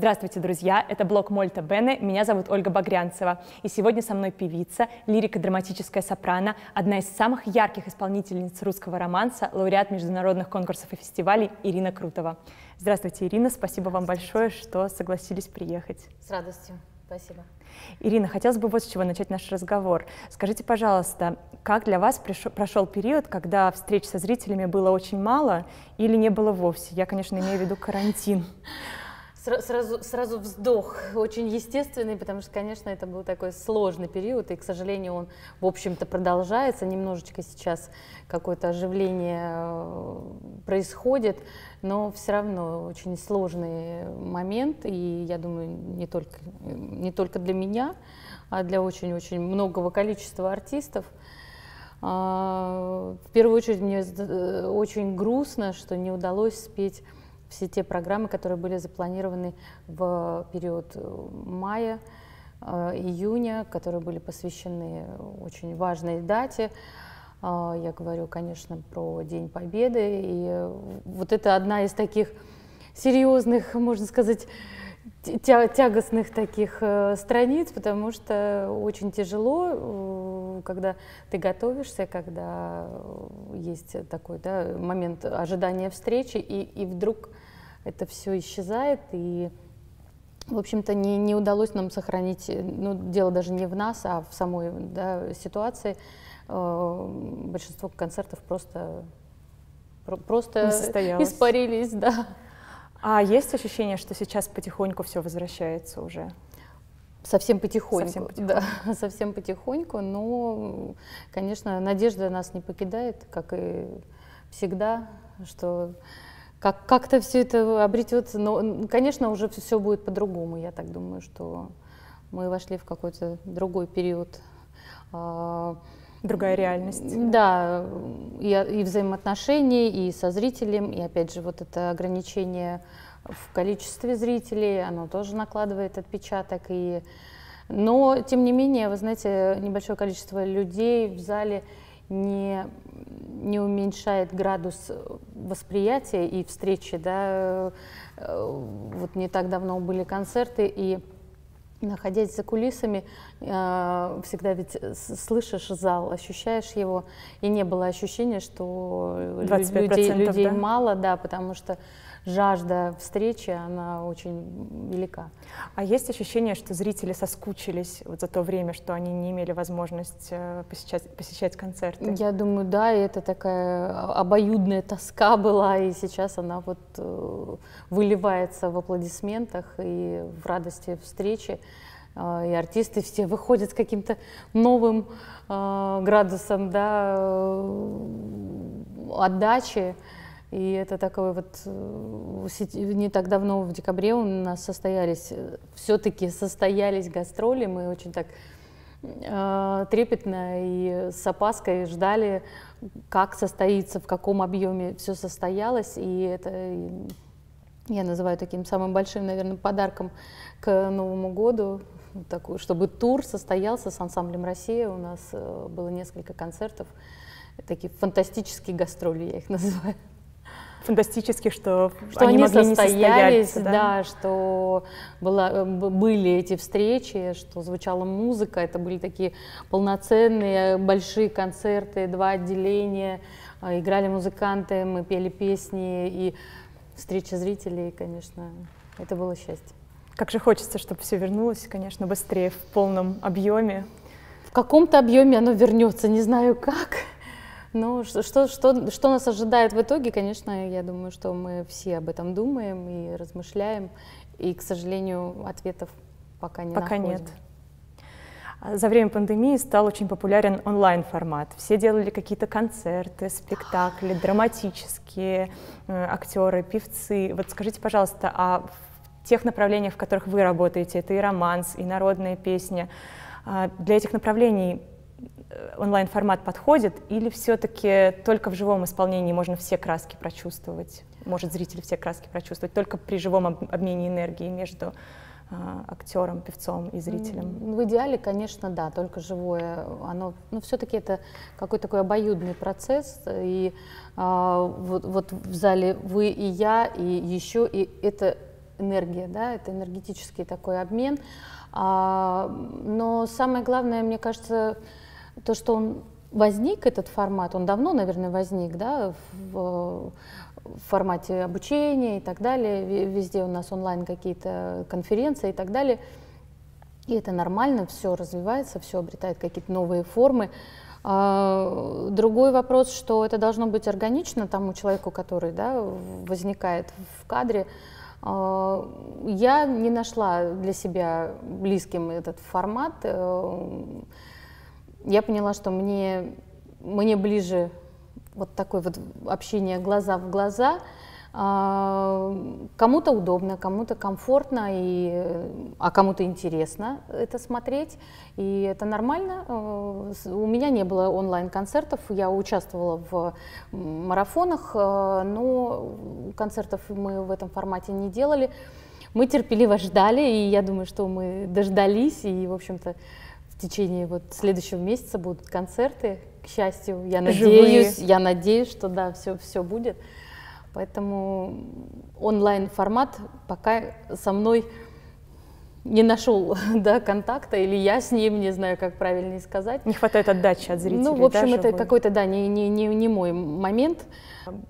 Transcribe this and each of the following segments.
Здравствуйте, друзья! Это блог Мольта Бене. Меня зовут Ольга Багрянцева. И сегодня со мной певица, лирико-драматическая сопрано, одна из самых ярких исполнительниц русского романса, лауреат международных конкурсов и фестивалей Ирина Крутова. Здравствуйте, Ирина. Спасибо вам большое, что согласились приехать. С радостью. Спасибо. Ирина, хотелось бы вот с чего начать наш разговор. Скажите, пожалуйста, как для вас пришел, прошел период, когда встреч со зрителями было очень мало или не было вовсе? Я, конечно, имею в виду карантин. Сразу, сразу вздох, очень естественный, потому что, конечно, это был такой сложный период, и, к сожалению, он, в общем-то, продолжается. Немножечко сейчас какое-то оживление э, происходит, но все равно очень сложный момент, и я думаю, не только, не только для меня, а для очень-очень многого количества артистов. А, в первую очередь мне э, очень грустно, что не удалось спеть все те программы, которые были запланированы в период э, мая, э, июня, которые были посвящены очень важной дате. Э, я говорю, конечно, про День Победы. И вот это одна из таких серьезных, можно сказать, тягостных таких страниц, потому что очень тяжело, когда ты готовишься, когда есть такой да, момент ожидания встречи, и, и вдруг это все исчезает, и, в общем-то, не, не удалось нам сохранить, ну, дело даже не в нас, а в самой да, ситуации. Э, большинство концертов просто, просто испарились, да. А есть ощущение, что сейчас потихоньку все возвращается уже? Совсем потихоньку, совсем потихоньку. да, совсем потихоньку, но, конечно, надежда нас не покидает, как и всегда, что как, как-то все это обретется. Но, конечно, уже все будет по-другому. Я так думаю, что мы вошли в какой-то другой период. А, Другая реальность. Да, и, и взаимоотношений, и со зрителем, и опять же вот это ограничение в количестве зрителей, оно тоже накладывает отпечаток. И... Но, тем не менее, вы знаете, небольшое количество людей в зале не, не уменьшает градус восприятия и встречи. Да? Э, вот не так давно были концерты, и находясь за кулисами, э, всегда ведь слышишь зал, ощущаешь его, и не было ощущения, что людей, людей да? мало, да, потому что жажда встречи, она очень велика. А есть ощущение, что зрители соскучились вот за то время, что они не имели возможность э, посещать, посещать концерты? Я думаю, да, и это такая обоюдная тоска была, и сейчас она вот э, выливается в аплодисментах и в радости встречи э, и артисты все выходят с каким-то новым э, градусом да, отдачи. И это такой вот, э, не так давно, в декабре у нас состоялись, э, все-таки состоялись гастроли, мы очень так э, трепетно и с опаской ждали, как состоится, в каком объеме все состоялось, и это я называю таким самым большим, наверное, подарком к Новому году, такой, чтобы тур состоялся с ансамблем «Россия». У нас э, было несколько концертов, такие фантастические гастроли, я их называю фантастически, что, что они, они могли состоялись, не да? да, что была, были эти встречи, что звучала музыка, это были такие полноценные большие концерты, два отделения, а, играли музыканты, мы пели песни и встреча зрителей, конечно, это было счастье. Как же хочется, чтобы все вернулось, конечно, быстрее, в полном объеме. В каком-то объеме оно вернется, не знаю как. Ну, что, что, что, нас ожидает в итоге, конечно, я думаю, что мы все об этом думаем и размышляем, и, к сожалению, ответов пока не пока находим. нет. За время пандемии стал очень популярен онлайн-формат. Все делали какие-то концерты, спектакли, драматические, э, актеры, певцы. Вот скажите, пожалуйста, а в тех направлениях, в которых вы работаете, это и романс, и народная песня, а для этих направлений онлайн-формат подходит, или все-таки только в живом исполнении можно все краски прочувствовать, может зритель все краски прочувствовать, только при живом обмене энергии между э, актером, певцом и зрителем? В идеале, конечно, да, только живое. Оно, ну, все-таки это какой-то такой обоюдный процесс, и а, вот, вот в зале вы и я, и еще, и это энергия, да, это энергетический такой обмен. А, но самое главное, мне кажется, то, что он возник, этот формат, он давно, наверное, возник, да, в, в формате обучения и так далее. Везде у нас онлайн какие-то конференции и так далее. И это нормально, все развивается, все обретает какие-то новые формы. А, другой вопрос, что это должно быть органично тому человеку, который да, возникает в кадре. А, я не нашла для себя близким этот формат. Я поняла, что мне, мне ближе вот такое вот общение глаза в глаза – а, кому-то удобно, кому-то комфортно, и, а кому-то интересно это смотреть, и это нормально. Э, у меня не было онлайн-концертов, я участвовала в марафонах, э, но концертов мы в этом формате не делали. Мы терпеливо ждали, и я думаю, что мы дождались, и, в общем-то, в течение вот следующего месяца будут концерты, к счастью, я надеюсь, Живые. я надеюсь, что да, все, все будет. Поэтому онлайн-формат пока со мной не нашел да, контакта, или я с ним, не знаю, как правильнее сказать. Не хватает отдачи от зрителей. Ну, в общем, да, это какой-то, да, не, не, не, не мой момент.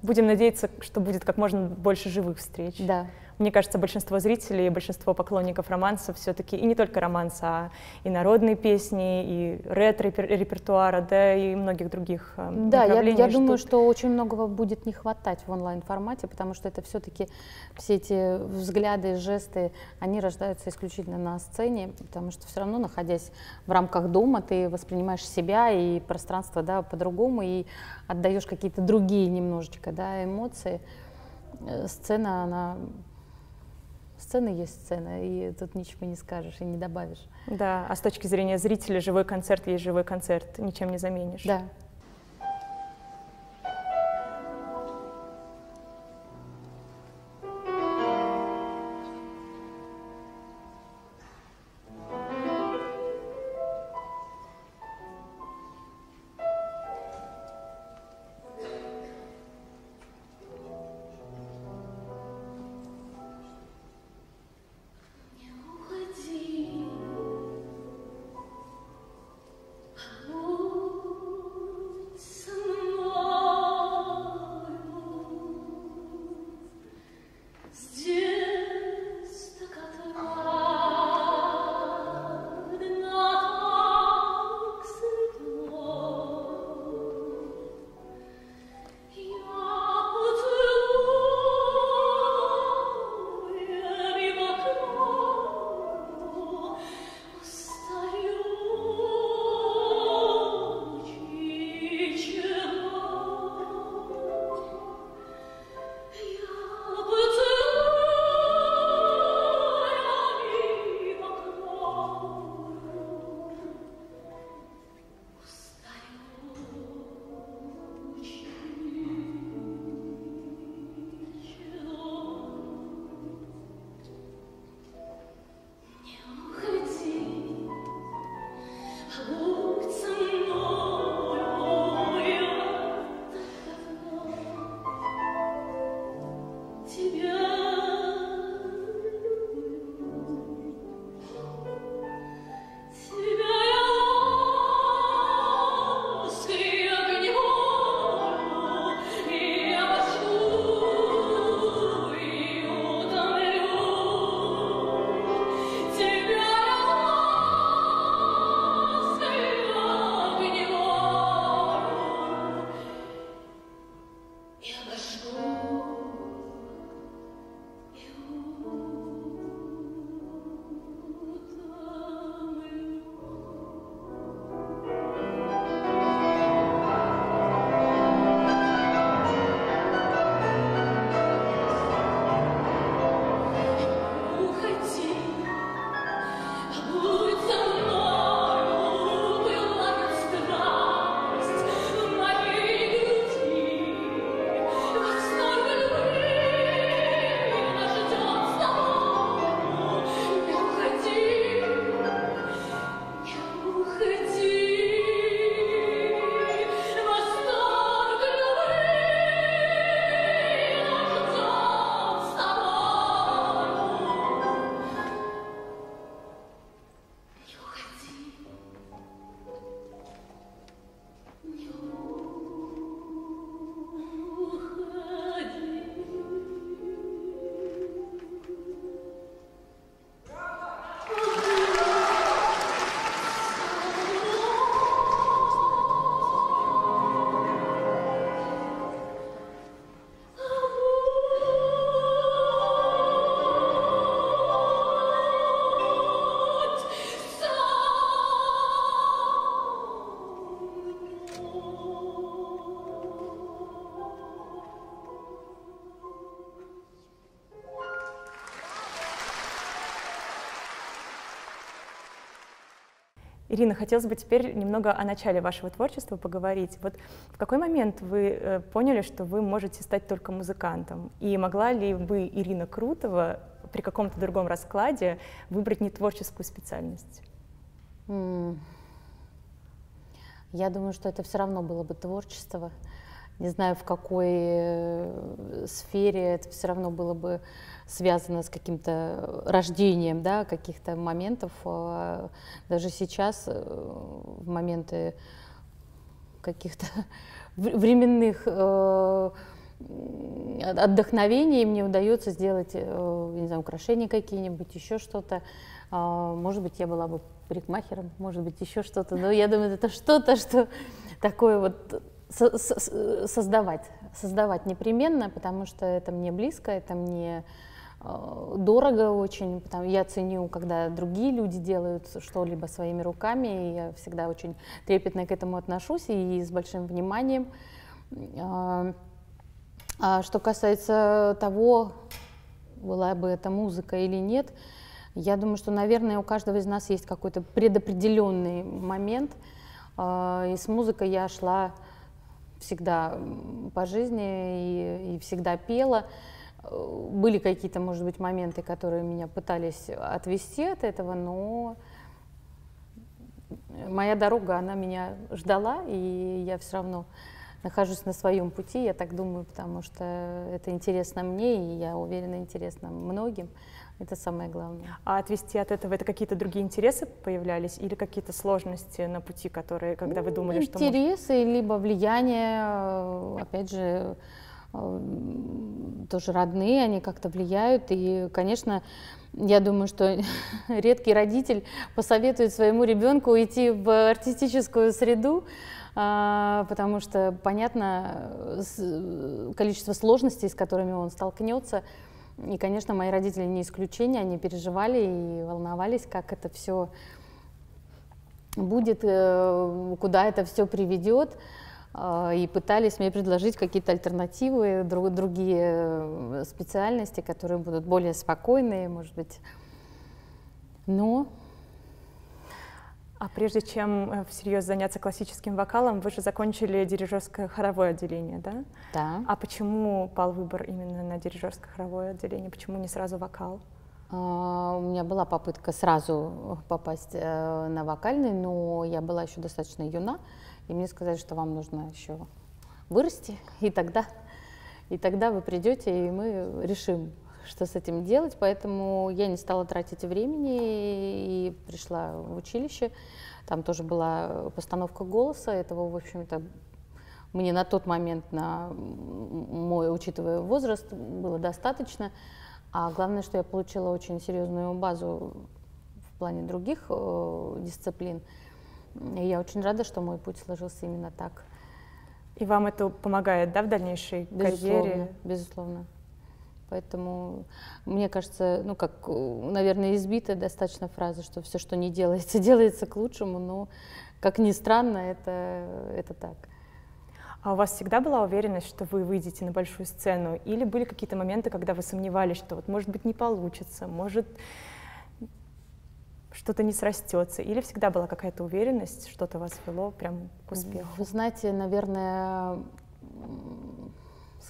Будем надеяться, что будет как можно больше живых встреч. Да. Мне кажется, большинство зрителей, большинство поклонников романса все-таки, и не только романса, а и народные песни, и рэп-репертуара, да, и многих других э, Да, я, я думаю, что очень многого будет не хватать в онлайн-формате, потому что это все-таки все эти взгляды, жесты, они рождаются исключительно на сцене, потому что все равно, находясь в рамках дома, ты воспринимаешь себя и пространство да, по-другому, и отдаешь какие-то другие немножечко да, эмоции. Э, сцена, она сцена есть сцена, и тут ничего не скажешь и не добавишь. Да, а с точки зрения зрителя живой концерт есть живой концерт, ничем не заменишь. Да. Ирина, хотелось бы теперь немного о начале вашего творчества поговорить. Вот в какой момент вы э, поняли, что вы можете стать только музыкантом? И могла ли бы Ирина Крутова при каком-то другом раскладе выбрать не творческую специальность? Я думаю, что это все равно было бы творчество. Не знаю, в какой э, сфере это все равно было бы связано с каким-то рождением да, каких-то моментов. А даже сейчас, э, в моменты каких-то временных э, отдохновений мне удается сделать, не знаю, украшения какие-нибудь, еще что-то. А, может быть, я была бы парикмахером, может быть, еще что-то. Но я думаю, это что-то, что такое вот создавать, создавать непременно, потому что это мне близко, это мне э, дорого очень, потому я ценю, когда другие люди делают что-либо своими руками, и я всегда очень трепетно к этому отношусь и с большим вниманием. А, а что касается того, была бы это музыка или нет, я думаю, что, наверное, у каждого из нас есть какой-то предопределенный момент, и с музыкой я шла всегда по жизни и, и всегда пела. Были какие-то, может быть, моменты, которые меня пытались отвести от этого, но моя дорога, она меня ждала, и я все равно нахожусь на своем пути, я так думаю, потому что это интересно мне, и я уверена, интересно многим. Это самое главное. А отвести от этого это какие-то другие интересы появлялись или какие-то сложности на пути, которые, когда вы думали, интересы, что... Интересы, может... либо влияние, э, опять же, э, тоже родные, они как-то влияют. И, конечно, я думаю, что редкий родитель посоветует своему ребенку уйти в артистическую среду, а, потому что, понятно, количество сложностей, с которыми он столкнется, и, конечно, мои родители не исключение, они переживали и волновались, как это все будет, э, куда это все приведет, а, и пытались мне предложить какие-то альтернативы, другие э, специальности, которые будут более спокойные, может быть. Но а прежде чем э, всерьез заняться классическим вокалом, вы же закончили дирижерское хоровое отделение, да? Да. А почему пал выбор именно на дирижерское хоровое отделение? Почему не сразу вокал? А, у меня была попытка сразу попасть э, на вокальный, но я была еще достаточно юна, и мне сказали, что вам нужно еще вырасти, и тогда, и тогда вы придете, и мы решим, что с этим делать, поэтому я не стала тратить времени и пришла в училище. Там тоже была постановка голоса, этого, в общем-то, мне на тот момент, на мой, учитывая возраст, было достаточно. А главное, что я получила очень серьезную базу в плане других э, дисциплин. И я очень рада, что мой путь сложился именно так. И вам это помогает, да, в дальнейшей безусловно, карьере? Безусловно. Поэтому мне кажется, ну как, наверное, избитая достаточно фраза, что все, что не делается, делается к лучшему, но, как ни странно, это, это так. А у вас всегда была уверенность, что вы выйдете на большую сцену? Или были какие-то моменты, когда вы сомневались, что вот, может быть, не получится, может, что-то не срастется? Или всегда была какая-то уверенность, что-то вас вело прям к успеху? Вы знаете, наверное,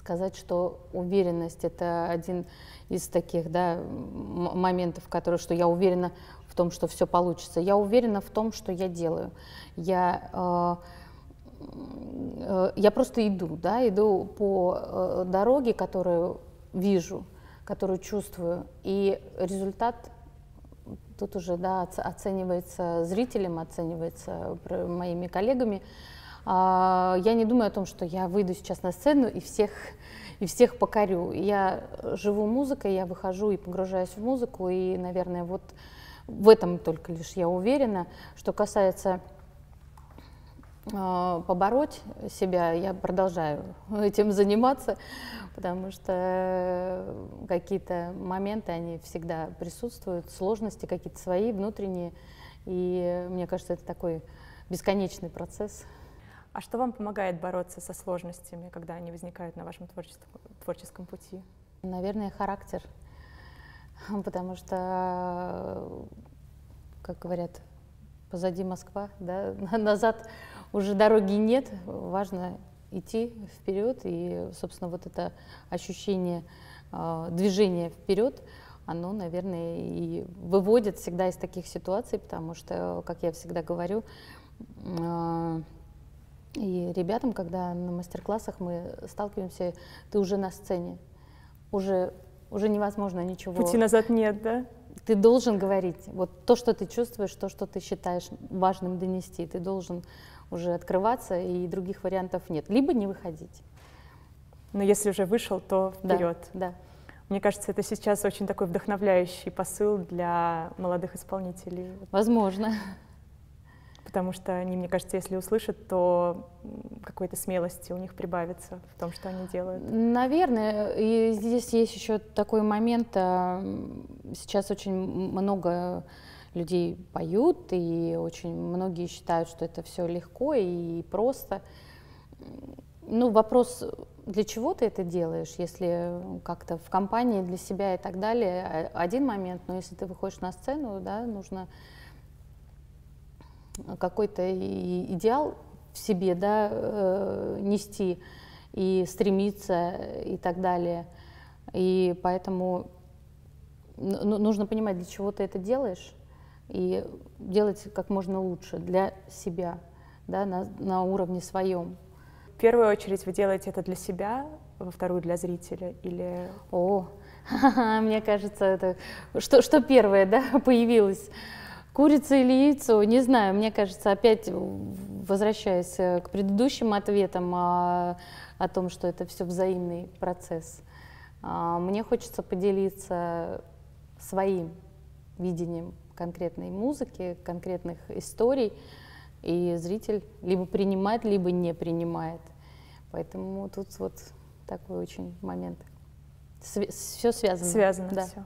сказать, что уверенность это один из таких да, моментов, которые, что я уверена в том, что все получится. Я уверена в том, что я делаю. Я, э, э, я просто иду, да, иду по э, дороге, которую вижу, которую чувствую, и результат тут уже да, оценивается зрителем, оценивается моими коллегами. А, я не думаю о том, что я выйду сейчас на сцену и всех, и всех покорю. Я живу музыкой, я выхожу и погружаюсь в музыку, и, наверное, вот в этом только лишь я уверена. Что касается а, побороть себя, я продолжаю этим заниматься, потому что какие-то моменты, они всегда присутствуют, сложности какие-то свои, внутренние, и мне кажется, это такой бесконечный процесс. А что вам помогает бороться со сложностями, когда они возникают на вашем творческом, пути? Наверное, характер. Потому что, как говорят, позади Москва, да, назад уже дороги нет, важно идти вперед, и, собственно, вот это ощущение э, движения вперед, оно, наверное, и выводит всегда из таких ситуаций, потому что, как я всегда говорю, э, и ребятам, когда на мастер-классах мы сталкиваемся, ты уже на сцене, уже, уже невозможно ничего. Пути назад нет, да? Ты должен говорить. Вот то, что ты чувствуешь, то, что ты считаешь важным донести, ты должен уже открываться, и других вариантов нет. Либо не выходить. Но если уже вышел, то вперед. Да, да. Мне кажется, это сейчас очень такой вдохновляющий посыл для молодых исполнителей. Возможно потому что они, мне кажется, если услышат, то какой-то смелости у них прибавится в том, что они делают. Наверное, и здесь есть еще такой момент, а, сейчас очень много людей поют, и очень многие считают, что это все легко и просто. Ну, вопрос, для чего ты это делаешь, если как-то в компании для себя и так далее, один момент, но если ты выходишь на сцену, да, нужно какой-то идеал в себе да, э, нести и стремиться и так далее. И поэтому ну, нужно понимать, для чего ты это делаешь, и делать как можно лучше для себя, да, на, на уровне своем. В первую очередь вы делаете это для себя, во вторую для зрителя или... О, мне кажется, это что, что первое, да, появилось. Курица или яйцо, не знаю, мне кажется, опять возвращаясь э, к предыдущим ответам о, о том, что это все взаимный процесс, а, мне хочется поделиться своим видением конкретной музыки, конкретных историй, и зритель либо принимает, либо не принимает. Поэтому тут вот такой очень момент. Все связано. Связано да. все.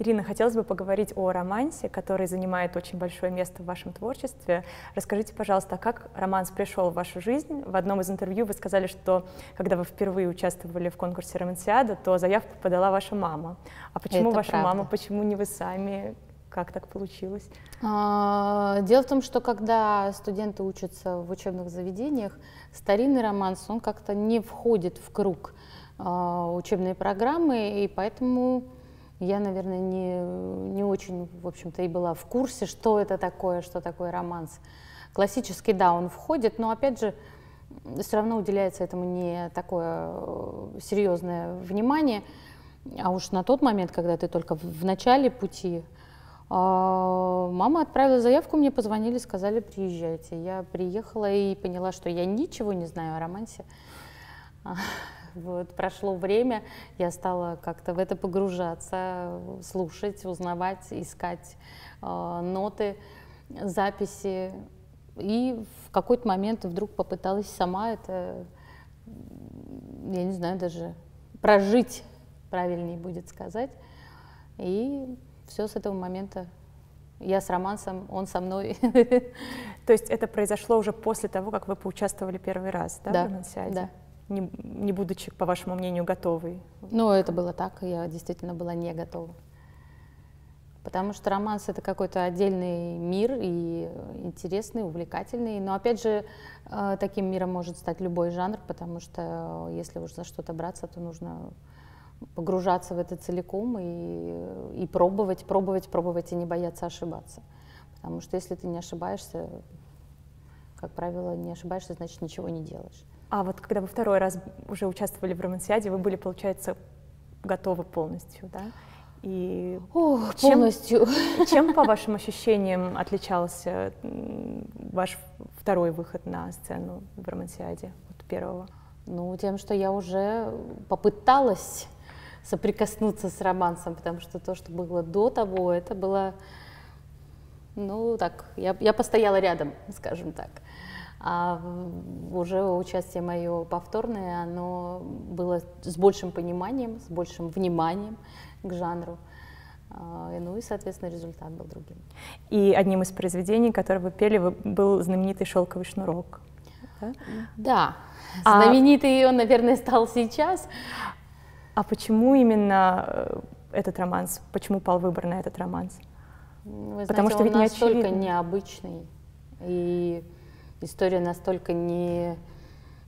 Ирина, хотелось бы поговорить о романсе, который занимает очень большое место в вашем творчестве. Расскажите, пожалуйста, как романс пришел в вашу жизнь? В одном из интервью вы сказали, что когда вы впервые участвовали в конкурсе «Романсиада», то заявку подала ваша мама. А почему Это ваша правда. мама, почему не вы сами? Как так получилось? А, дело в том, что когда студенты учатся в учебных заведениях, старинный романс, он как-то не входит в круг а, учебной программы, и поэтому я, наверное, не, не очень, в общем-то, и была в курсе, что это такое, что такое романс. Классический, да, он входит, но, опять же, все равно уделяется этому не такое э, серьезное внимание. А уж на тот момент, когда ты только в начале пути, а, мама отправила заявку, мне позвонили, сказали, приезжайте. Я приехала и поняла, что я ничего не знаю о романсе. Вот, прошло время, я стала как-то в это погружаться, слушать, узнавать, искать э, ноты, записи. И в какой-то момент вдруг попыталась сама это, я не знаю, даже прожить, правильнее будет сказать. И все с этого момента я с романсом, он со мной. То есть это произошло уже после того, как вы поучаствовали первый раз, да, да в романсиаде? Да не, не будучи, по вашему мнению, готовой? Ну, это было так, я действительно была не готова. Потому что романс это какой-то отдельный мир и интересный, увлекательный. Но опять же, э, таким миром может стать любой жанр, потому что если уж за что-то браться, то нужно погружаться в это целиком и, и пробовать, пробовать, пробовать и не бояться ошибаться. Потому что если ты не ошибаешься, как правило, не ошибаешься, значит ничего не делаешь. А вот когда вы второй раз уже участвовали в романсиаде, вы были, получается, готовы полностью, да? И Ох, чем, полностью. Чем, по вашим ощущениям, отличался ваш второй выход на сцену в романсиаде от первого? Ну, тем, что я уже попыталась соприкоснуться с романсом, потому что то, что было до того, это было, ну, так, я, я постояла рядом, скажем так. А уже участие мое повторное, оно было с большим пониманием, с большим вниманием к жанру. А, ну и, соответственно, результат был другим. И одним из произведений, которое вы пели, был знаменитый «Шелковый шнурок». Да, да. А... знаменитый он, наверное, стал сейчас. А почему именно э, этот романс? Почему пал выбор на этот романс? Вы Потому знаете, что он ведь не настолько очевидно. необычный, и история настолько не,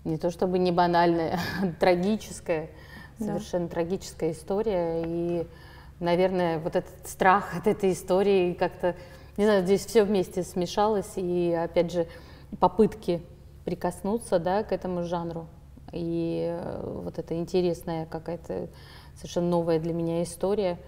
не то чтобы не банальная, а трагическая, Да. совершенно трагическая история. И, наверное, вот этот страх от этой истории как-то, не знаю, здесь все вместе смешалось, и, опять же, попытки прикоснуться, да, к этому жанру. И э, вот эта интересная какая-то совершенно новая для меня история.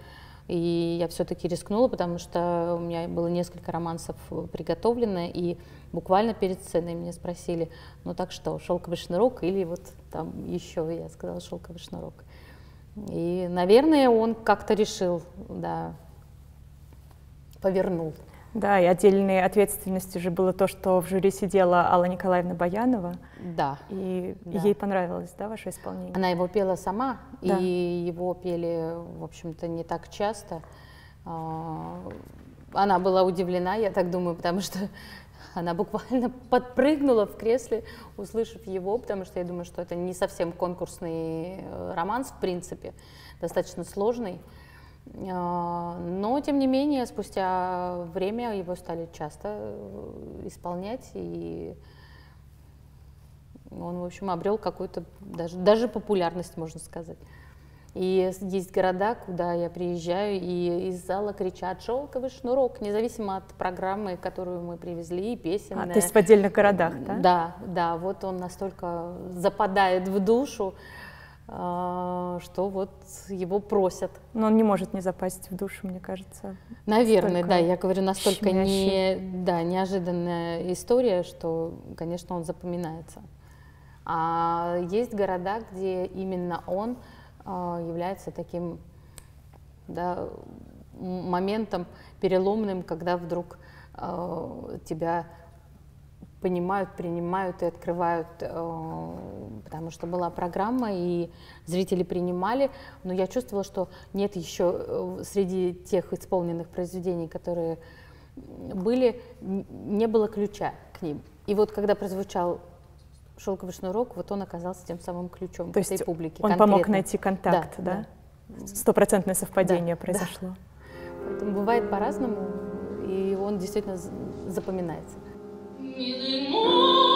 И я все-таки рискнула, потому что у меня было несколько романсов э, приготовлено, и буквально перед сценой меня спросили, ну так что, шелковый шнурок или вот там еще, я сказала шелковый шнурок. И, наверное, он как-то решил, да, повернул. Да, и отдельной ответственностью же было то, что в жюри сидела Алла Николаевна Баянова, Да. и Да. ей понравилось, да, ваше исполнение? Она его пела сама, Да. и его пели, в общем-то, не так часто. А, Она была удивлена, я так думаю, потому что она буквально подпрыгнула в кресле, услышав его, потому что я думаю, что это не совсем конкурсный э, романс, в принципе, достаточно сложный. А, Но, тем не менее, спустя время его стали часто э, исполнять, и он, в общем, обрел какую-то даже, даже популярность, можно сказать. И есть города, куда я приезжаю, и из зала кричат «шелковый шнурок», независимо от программы, которую мы привезли, и песен. А, то есть в отдельных городах, да? Да, да, вот он настолько западает в душу, что вот его просят. Но он не может не запасть в душу, мне кажется. Наверное, да, я говорю, настолько не, да, неожиданная история, что, конечно, он запоминается. А есть города, где именно он а, является таким да, моментом переломным, когда вдруг а, тебя понимают, принимают и открывают, э, потому что была программа, и зрители принимали, но я чувствовала, что нет еще э, среди тех исполненных произведений, которые были, не было ключа к ним. И вот когда прозвучал «Шелковый шнурок», вот он оказался тем самым ключом То к этой публике. он помог конкретно. найти контакт, да? да. Стопроцентное совпадение Да, произошло. Поэтому бывает по-разному, и он действительно запоминается. Mais des mots.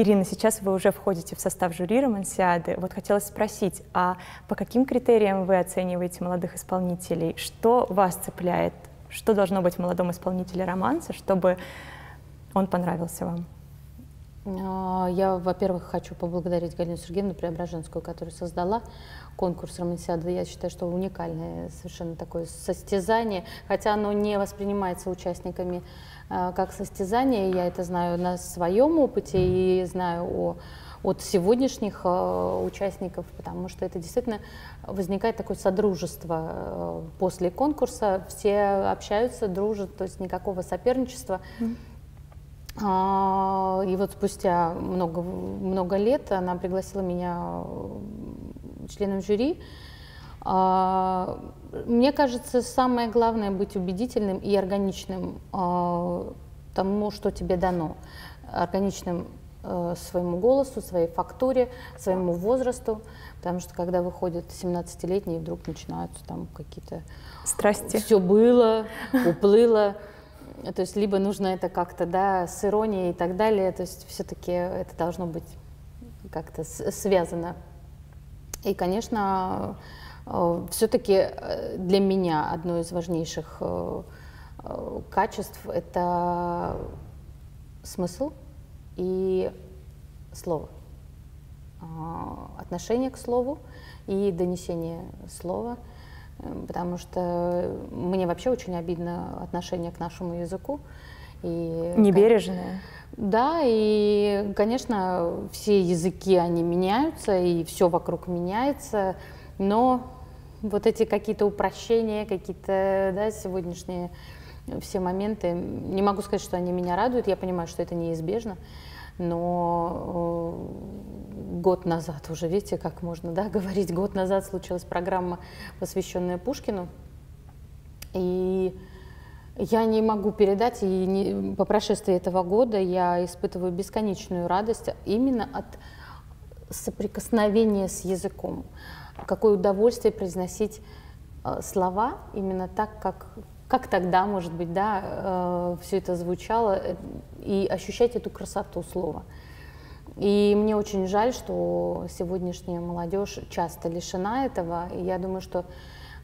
Ирина, сейчас вы уже входите в состав жюри Романсиады. Вот хотелось спросить, а по каким критериям вы оцениваете молодых исполнителей? Что вас цепляет? Что должно быть в молодом исполнителе романса, чтобы он понравился вам? А, Я, во-первых, хочу поблагодарить Галину Сергеевну Преображенскую, которая создала конкурс Романсиады. Я считаю, что уникальное совершенно такое состязание, хотя оно не воспринимается участниками а, как состязание. Я это знаю на своем опыте и знаю о, от сегодняшних а, участников, потому что это действительно возникает такое содружество после конкурса. Все общаются, дружат, то есть никакого соперничества. А, И вот спустя много, много лет она пригласила меня членом жюри. А, Мне кажется, самое главное быть убедительным и органичным а, тому, что тебе дано. Органичным э, своему голосу, своей фактуре, своему возрасту. Потому что когда выходят 17-летние, вдруг начинаются там какие-то Страсти. все было, уплыло. То есть либо нужно это как-то, да, с иронией и так далее. То есть все-таки это должно быть как-то связано. И, конечно, все-таки для меня одно из важнейших э, э, качеств – это смысл и слово. Отношение к слову и донесение слова – Э, потому что мне вообще очень обидно отношение к нашему языку. И, Небережное. Да, и, конечно, все языки, они меняются, и все вокруг меняется, но вот эти какие-то упрощения, какие-то, да, сегодняшние все моменты, не могу сказать, что они меня радуют, я понимаю, что это неизбежно, но э, год назад уже, видите, как можно да, говорить, год назад случилась программа, посвященная Пушкину, и я не могу передать, и не, по прошествии этого года я испытываю бесконечную радость именно от соприкосновения с языком. Какое удовольствие произносить э, слова именно так, как, как тогда, может быть, да, э, все это звучало, э, и ощущать эту красоту слова. И мне очень жаль, что сегодняшняя молодежь часто лишена этого. И я думаю, что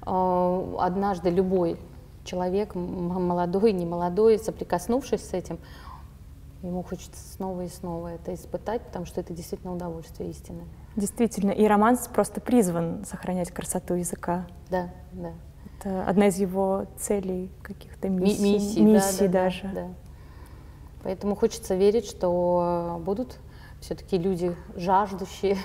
э, однажды любой человек, молодой, не молодой, соприкоснувшись с этим, ему хочется снова и снова это испытать, потому что это действительно удовольствие истинное. Действительно, и романс просто призван сохранять красоту языка. Да, да. Это одна из его целей, каких-то Ми- миссий, миссии, да, миссий да, да, даже. да. Поэтому хочется верить, что будут все-таки люди жаждущие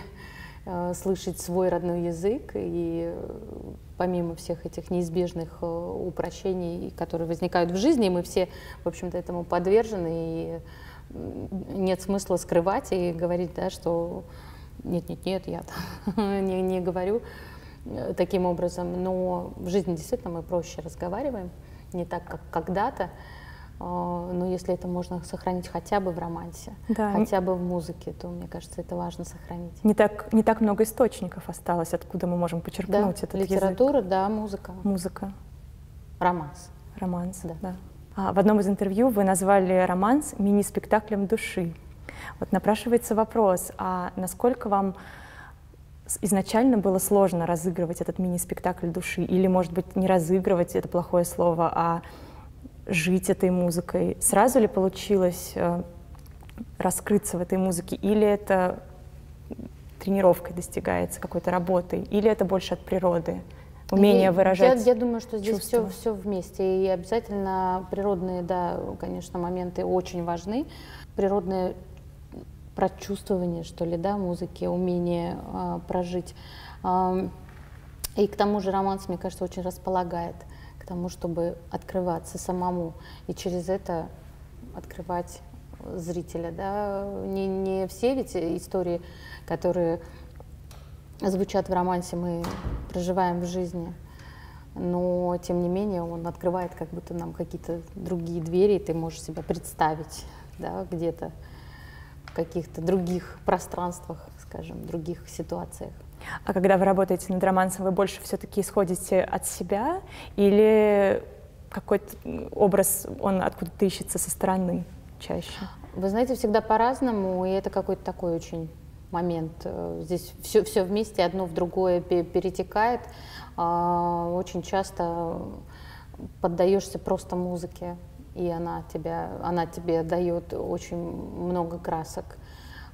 э, слышать свой родной язык и э, помимо всех этих неизбежных э, упрощений, которые возникают в жизни, мы все, в общем-то, этому подвержены, и нет смысла скрывать и говорить, да, что нет-нет-нет, я не, не говорю таким образом, но в жизни действительно мы проще разговариваем, не так, как когда-то, а, но если это можно сохранить хотя бы в романсе, Да. хотя бы в музыке, то мне кажется, это важно сохранить. Не так, не так много источников осталось, откуда мы можем Да, почерпнуть этот язык. литература, да, музыка, Музыка, романс. романс. Да. Да. А, в одном из интервью вы назвали романс мини-спектаклем души. Вот напрашивается вопрос, а насколько вам изначально было сложно разыгрывать этот мини-спектакль души? Или, может быть, не разыгрывать это плохое слово, а жить этой музыкой? Сразу ли получилось э, раскрыться в этой музыке? Или это тренировкой достигается, какой-то работой? Или это больше от природы? Умение выражать Я, я думаю, что здесь все, чувства. все вместе. И обязательно природные, да, конечно, моменты очень важны. Природное прочувствование, что ли, да, музыки, умение а, прожить. Ам, и к тому же романс, мне кажется, очень располагает тому, чтобы открываться самому. И через это открывать зрителя. Да? Не, не все ведь истории, которые звучат в романсе, мы проживаем в жизни. Но, тем не менее, он открывает как будто нам какие-то другие двери, и ты можешь себя представить да, где-то в каких-то других пространствах, скажем, других ситуациях. А когда вы работаете над романсом, вы больше все-таки исходите от себя или какой-то образ, он откуда-то ищется со стороны чаще? Вы знаете, всегда по-разному, и это какой-то такой очень момент. Э, Здесь все, все вместе, одно в другое пе- перетекает. А, Очень часто поддаешься просто музыке, и она, тебя, она тебе дает очень много красок.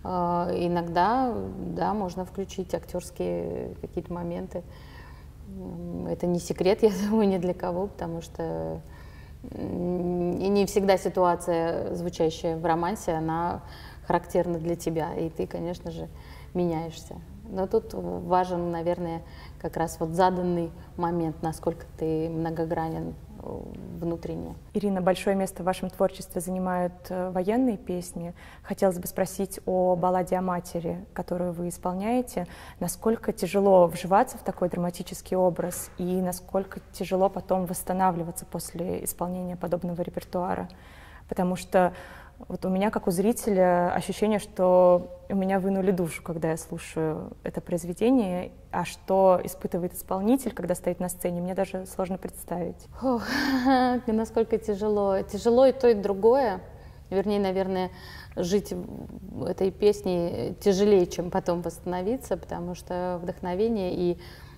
А, Иногда, да, можно включить актерские какие-то моменты. Это не секрет, я думаю, ни для кого, потому что не всегда ситуация, звучащая в романсе, она характерна для тебя, и ты, конечно же, меняешься. Но тут важен, наверное, как раз вот заданный момент, насколько ты многогранен э, внутренне. Ирина, большое место в вашем творчестве занимают э, военные песни. Хотелось бы спросить о балладе о матери, которую вы исполняете. Насколько тяжело вживаться в такой драматический образ и насколько тяжело потом восстанавливаться после исполнения подобного репертуара? Потому что вот у меня, как у зрителя, ощущение, что у меня вынули душу, когда я слушаю это произведение, а что испытывает исполнитель, когда стоит на сцене, мне даже сложно представить. Фух, насколько тяжело. Тяжело и то, и другое. Вернее, наверное, жить этой песне тяжелее, чем потом восстановиться, потому что вдохновение и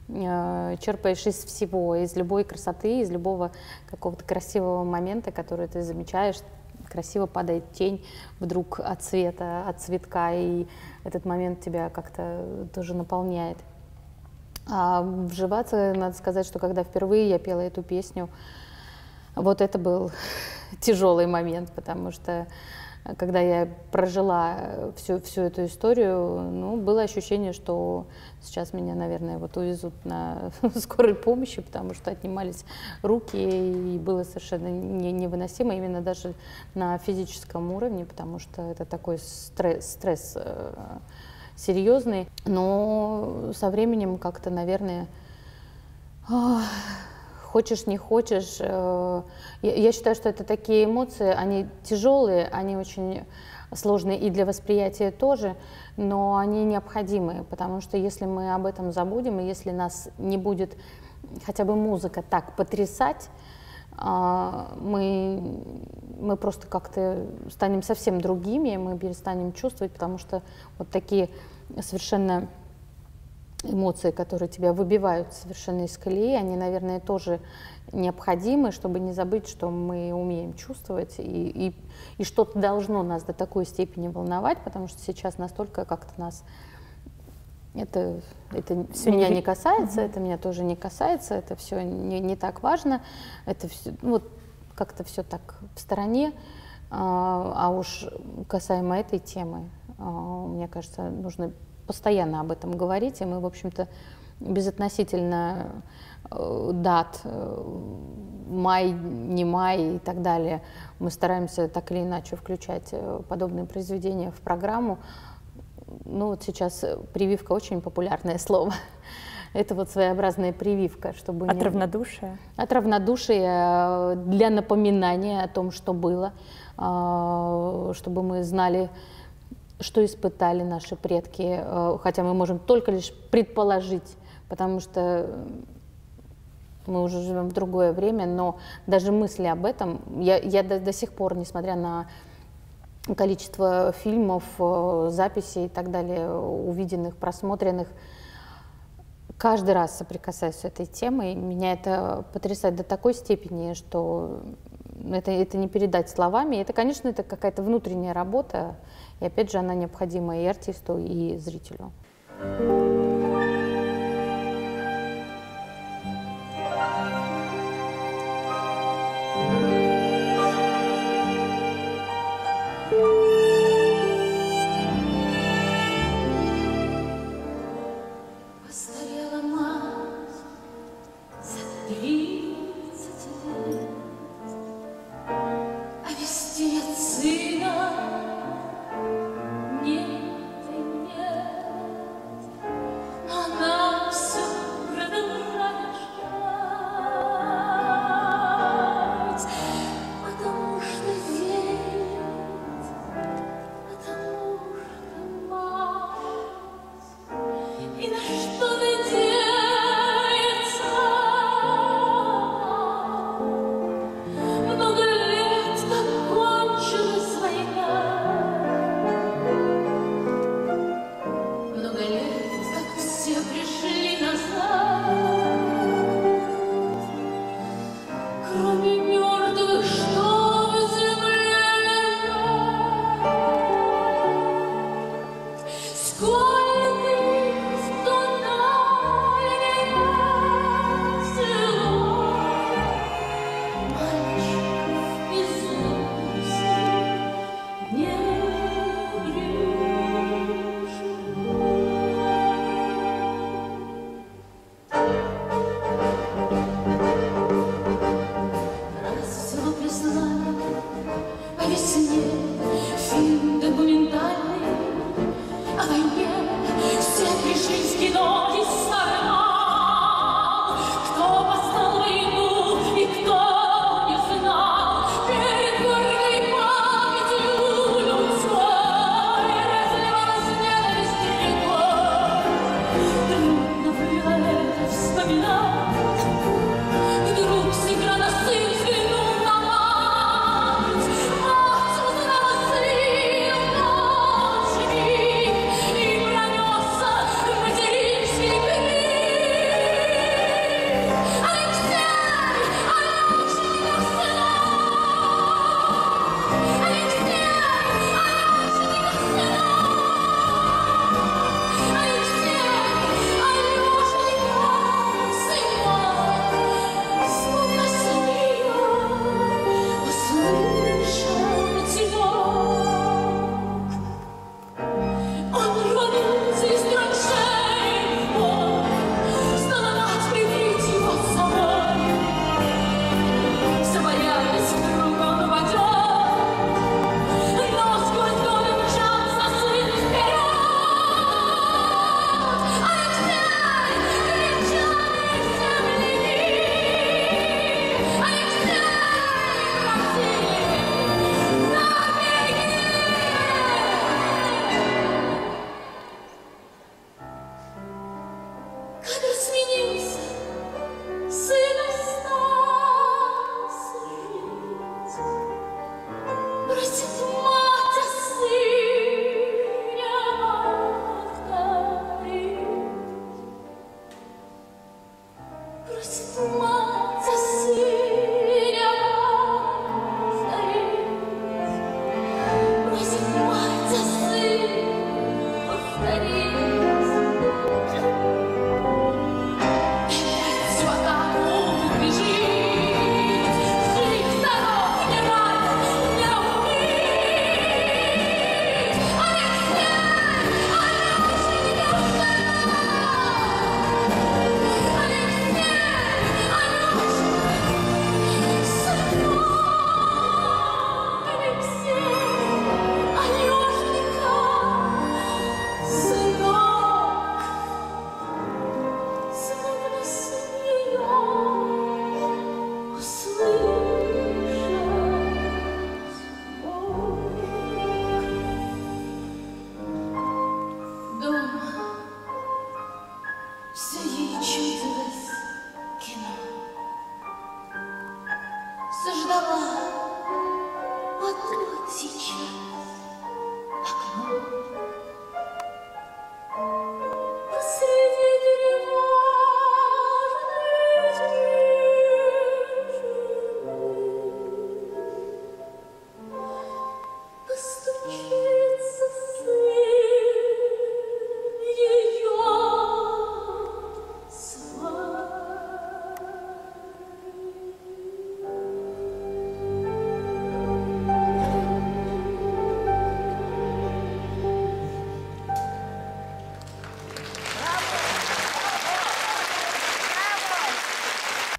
э, черпаешь из всего, из любой красоты, из любого какого-то красивого момента, который ты замечаешь, красиво падает тень вдруг от цвета, от цветка, и этот момент тебя как-то тоже наполняет. А вживаться, надо сказать, что когда впервые я пела эту песню, вот это был тяжелый момент, потому что когда я прожила всю, всю эту историю, ну, было ощущение, что сейчас меня, наверное, вот увезут на скорой помощи, потому что отнимались руки, и было совершенно не- невыносимо, именно даже на физическом уровне, потому что это такой стресс, стресс э, серьезный. Но со временем как-то, наверное, хочешь, не хочешь. э, Я, я считаю, что это такие эмоции, они тяжелые, они очень сложные и для восприятия тоже, но они необходимы, потому что если мы об этом забудем, и если нас не будет хотя бы музыка так потрясать, а, мы, мы просто как-то станем совсем другими, мы перестанем чувствовать, потому что вот такие совершенно эмоции, которые тебя выбивают совершенно из колеи, они, наверное, тоже необходимы, чтобы не забыть, что мы умеем чувствовать, и, и, и что-то должно нас до такой степени волновать, потому что сейчас настолько как-то нас... Это, это Всё меня не- не касается, это меня тоже не касается, это все не, не так важно, это все, ну, вот как-то все так в стороне. А, а уж касаемо этой темы, а, мне кажется, нужно постоянно об этом говорить, и мы, в общем-то, безотносительно э, дат, э, май, не май и так далее, мы стараемся так или иначе включать э, подобные произведения в программу. Ну вот сейчас прививка очень популярное слово. Это вот своеобразная прививка, чтобы От не- равнодушия? от равнодушия для напоминания о том, что было, чтобы мы знали, что испытали наши предки, э, хотя мы можем только лишь предположить, потому что мы уже живем в другое время, но даже мысли об этом, я, я до, до сих пор, несмотря на количество фильмов, э, записей и так далее, увиденных, просмотренных, каждый раз соприкасаюсь с этой темой, меня это потрясает до такой степени, что это, это не передать словами. Это, конечно, это какая-то внутренняя работа, и опять же она необходима и артисту, и зрителю.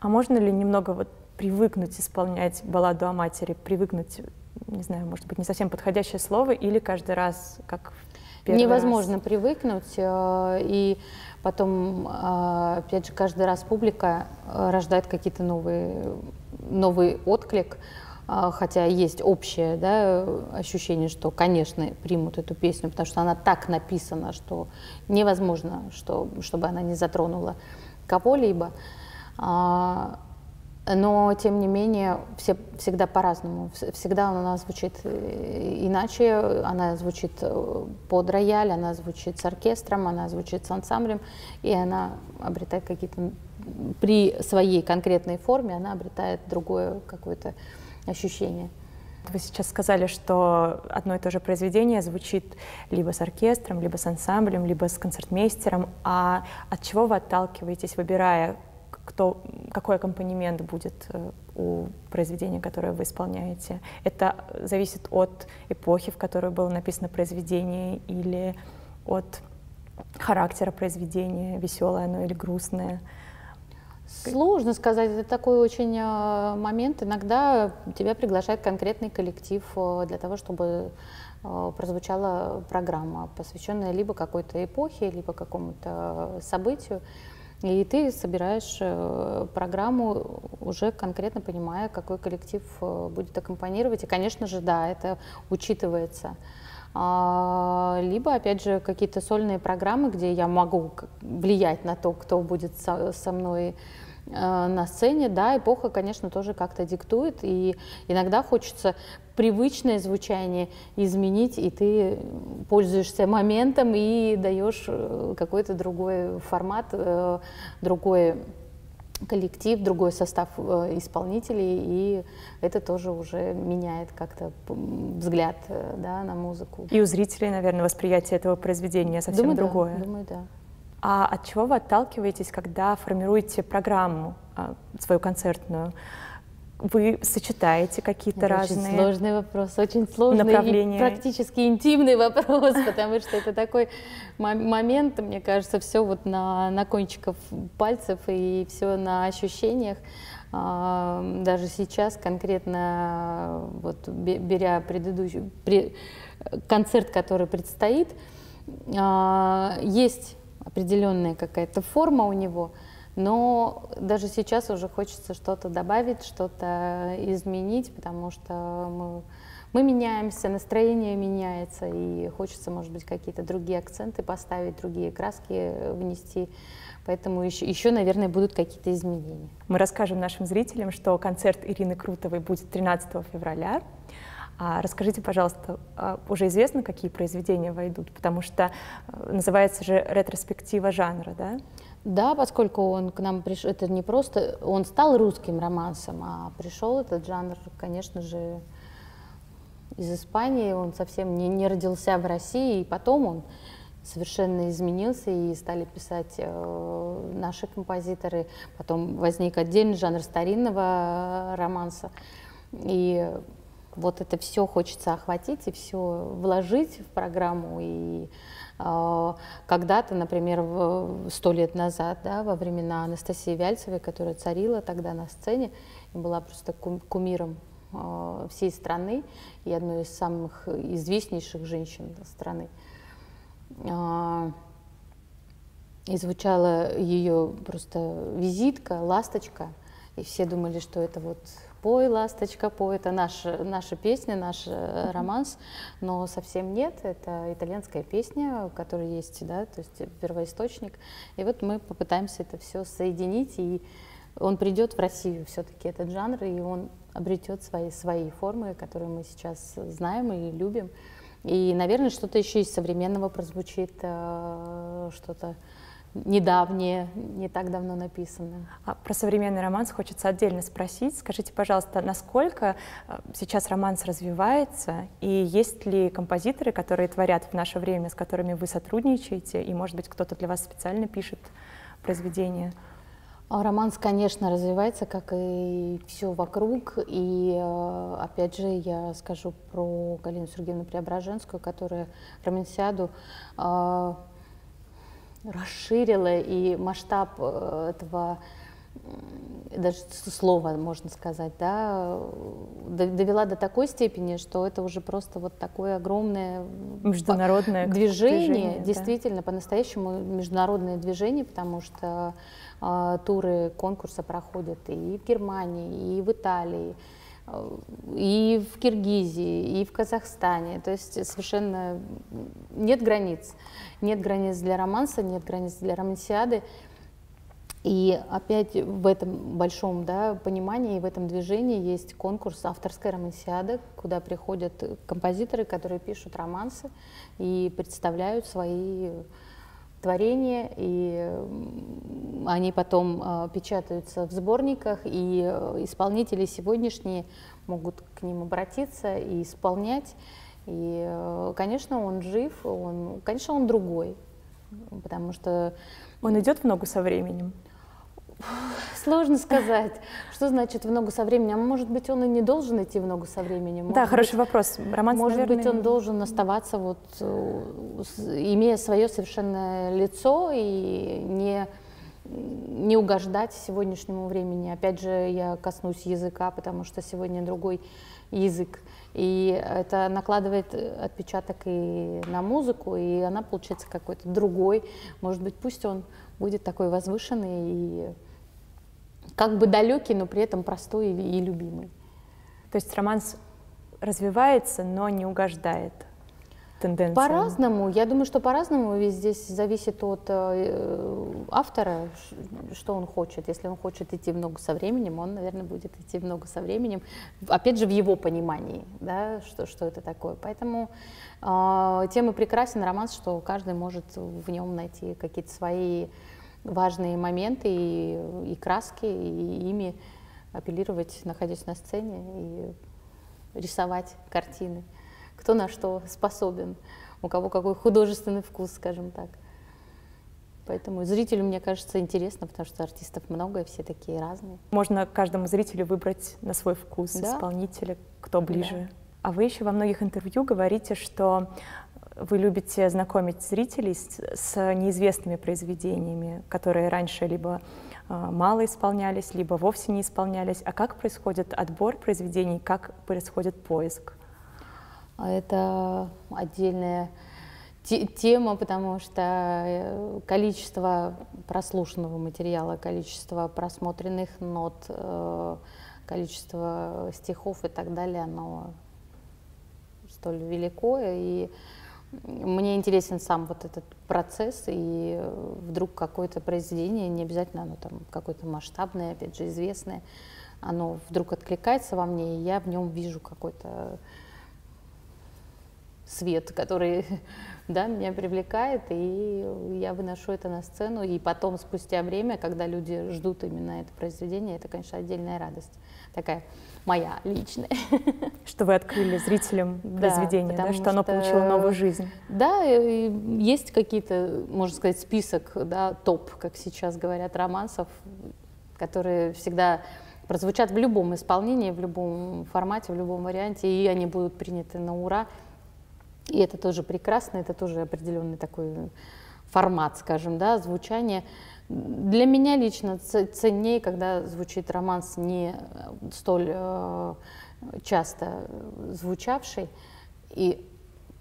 А можно ли немного вот привыкнуть исполнять балладу о матери, привыкнуть, не знаю, может быть, не совсем подходящее слово, или каждый раз как первый Невозможно раз? привыкнуть, э, и потом, э, опять же, каждый раз публика э, рождает какие-то новые, новый отклик, хотя есть общее да, ощущение, что, конечно, примут эту песню, потому что она так написана, что невозможно, что, чтобы она не затронула кого-либо. А, но тем не менее все всегда по-разному. Всегда она звучит э, иначе, она звучит э, под рояль, она звучит с оркестром, она звучит с ансамблем, и она обретает какие-то при своей конкретной форме она обретает другое какое-то ощущение. Вы сейчас сказали, что одно и то же произведение звучит либо с оркестром, либо с ансамблем, либо с концертмейстером. А от чего вы отталкиваетесь, выбирая кто, какой аккомпанемент будет э, у произведения, которое вы исполняете. Это зависит от эпохи, в которой было написано произведение, или от характера произведения, веселое оно или грустное. Сложно сказать, это такой очень э, момент. Иногда тебя приглашает конкретный коллектив э, для того, чтобы прозвучала программа, посвященная либо какой-то эпохе, либо какому-то событию. И ты собираешь э, программу, уже конкретно понимая, какой коллектив э, будет аккомпанировать. И, конечно же, да, это учитывается. А, либо, опять же, какие-то сольные программы, где я могу влиять на то, кто будет со мной на сцене, да, эпоха, конечно, тоже как-то диктует, и иногда хочется привычное звучание изменить, и ты пользуешься моментом и даешь э, какой-то другой формат, э, другой коллектив, другой состав исполнителей, и это тоже уже меняет как-то взгляд да, на музыку. И у зрителей, наверное, восприятие этого произведения совсем думаю, другое. Да, думаю, да. А от чего вы отталкиваетесь, когда формируете программу а, свою концертную? Вы сочетаете какие-то разные очень сложный вопрос, очень сложный направления. и практически интимный вопрос, потому что это такой момент, мне кажется, все вот на, на кончиках пальцев и все на ощущениях. А, даже сейчас конкретно, вот беря предыдущий концерт, который предстоит, а, есть определенная какая-то форма у него, но даже сейчас уже хочется что-то добавить, что-то изменить, потому что мы, мы меняемся, настроение меняется, и хочется, может быть, какие-то другие акценты поставить, другие краски внести. Поэтому еще, еще, наверное, будут какие-то изменения. Мы расскажем нашим зрителям, что концерт Ирины Крутовой будет 13 февраля. А расскажите, пожалуйста, а уже известно, какие произведения войдут? Потому что э, называется же ретроспектива жанра, да? Да, поскольку он к нам пришел, это не просто, он стал русским романсом, а пришел этот жанр, конечно же, из Испании, он совсем не, не родился в России, и потом он совершенно изменился, и стали писать э, наши композиторы. Потом возник отдельный жанр старинного романса. И вот это все хочется охватить и все вложить в программу. И э, когда-то, например, сто лет назад, да, во времена Анастасии Вяльцевой, которая царила тогда на сцене, была просто кумиром э, всей страны и одной из самых известнейших женщин страны. Э, и звучала ее просто визитка, ласточка, и все думали, что это вот «Пой, ласточка, пой» — это наша, наша песня, наш э, романс, но совсем нет, это итальянская песня, у которой есть, да, то есть первоисточник. И вот мы попытаемся это все соединить, и он придет в Россию. Все-таки, этот жанр, и он обретет свои, свои формы, которые мы сейчас знаем и любим. И, наверное, что-то еще из современного прозвучит, э, что-то недавнее, не так давно написанное. А про современный романс хочется отдельно спросить. Скажите, пожалуйста, насколько э, сейчас романс развивается, и есть ли композиторы, которые творят в наше время, с которыми вы сотрудничаете, и, может быть, кто-то для вас специально пишет произведения? А романс, конечно, развивается, как и все вокруг. И э, опять же, я скажу про Галину Сергеевну Преображенскую, которая романсиаду э, расширила и масштаб э, этого даже слова, можно сказать, да, довела до такой степени, что это уже просто вот такое огромное международное движение, движение действительно, да. по-настоящему международное движение, потому что э, туры конкурса проходят и в Германии, и в Италии, и в Киргизии, и в Казахстане. То есть совершенно нет границ. Нет границ для романса, нет границ для романсиады. И опять в этом большом да, понимании, в этом движении есть конкурс авторской романсиады, куда приходят композиторы, которые пишут романсы и представляют свои творения, и они потом э, печатаются в сборниках, и э, исполнители сегодняшние могут к ним обратиться и исполнять. И, э, конечно, он жив, он, конечно, он другой, потому что... Он идет в ногу со временем? Сложно сказать, что значит в ногу со временем. А может быть, он и не должен идти в ногу со временем. Может да, хороший быть, вопрос. Роман, может наверное... быть, он должен оставаться вот, э, имея свое совершенное лицо и не не угождать сегодняшнему времени. Опять же, я коснусь языка, потому что сегодня другой язык. И это накладывает отпечаток и на музыку, и она получается какой-то другой. Может быть, пусть он будет такой возвышенный и как бы далекий, но при этом простой и, любимый. То есть романс развивается, но не угождает тенденциям? По-разному. Я думаю, что по-разному. Ведь здесь зависит от э, автора, что он хочет. Если он хочет идти в ногу со временем, он, наверное, будет идти в ногу со временем. Опять же, в его понимании, да, что, что это такое. Поэтому э, тем и прекрасен романс, что каждый может в нем найти какие-то свои важные моменты и, и краски, и ими апеллировать, находясь на сцене, и рисовать картины. Кто на что способен, у кого какой художественный вкус, скажем так. Поэтому зрителю, мне кажется, интересно, потому что артистов много, и все такие разные. Можно каждому зрителю выбрать на свой вкус да. исполнителя, кто ближе. Да. А вы еще во многих интервью говорите, что вы любите знакомить зрителей с, с неизвестными произведениями, которые раньше либо э, мало исполнялись, либо вовсе не исполнялись. А как происходит отбор произведений, как происходит поиск? А это отдельная тема, потому что э, количество прослушанного материала, количество просмотренных нот, э, количество стихов и так далее, оно столь велико, и мне интересен сам вот этот процесс, и вдруг какое-то произведение, не обязательно оно там какое-то масштабное, опять же, известное, оно вдруг откликается во мне, и я в нем вижу какой-то свет, который да, меня привлекает, и я выношу это на сцену, и потом, спустя время, когда люди ждут именно это произведение, это, конечно, отдельная радость, такая моя личная. Что вы открыли зрителям произведение, да, да, что, что оно получило новую жизнь. Да, есть какие-то, можно сказать, список, да, топ, как сейчас говорят, романсов, которые всегда прозвучат в любом исполнении, в любом формате, в любом варианте, и они будут приняты на ура. И это тоже прекрасно, это тоже определенный такой формат, скажем, да, звучание. Для меня лично ценнее, когда звучит романс не столь э, часто звучавший, и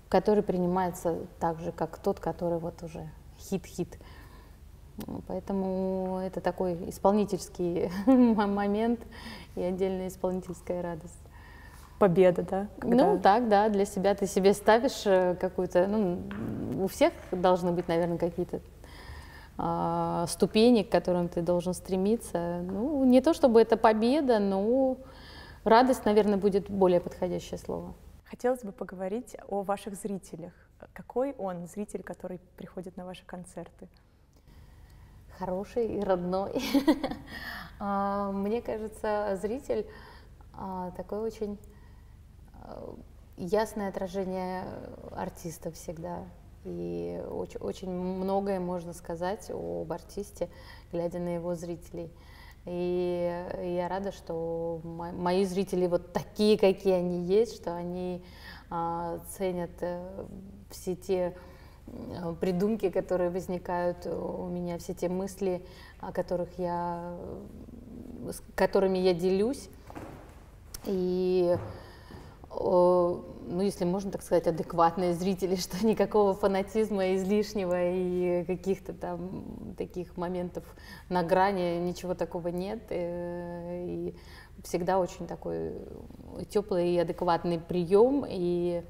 который принимается так же, как тот, который вот уже хит-хит. Поэтому это такой исполнительский момент и отдельная исполнительская радость. Победа, да? Когда... Ну так, да, для себя ты себе ставишь э, какую-то, ну, у всех должны быть, наверное, какие-то э, ступени, к которым ты должен стремиться. Ну, не то чтобы это победа, но радость, наверное, будет более подходящее слово. Хотелось бы поговорить о ваших зрителях. Какой он, зритель, который приходит на ваши концерты? Хороший и родной. А, мне кажется, зритель а, такой очень а, ясное отражение артиста всегда. И очень, очень многое можно сказать об артисте, глядя на его зрителей. И я рада, что мои зрители вот такие, какие они есть, что они а, ценят а, все те а, придумки, которые возникают у меня, все те мысли, о которых я, с которыми я делюсь. И ну, если можно так сказать, адекватные зрители, что никакого фанатизма излишнего и каких-то там таких моментов на грани, ничего такого нет. Э, и всегда очень такой теплый и адекватный прием. И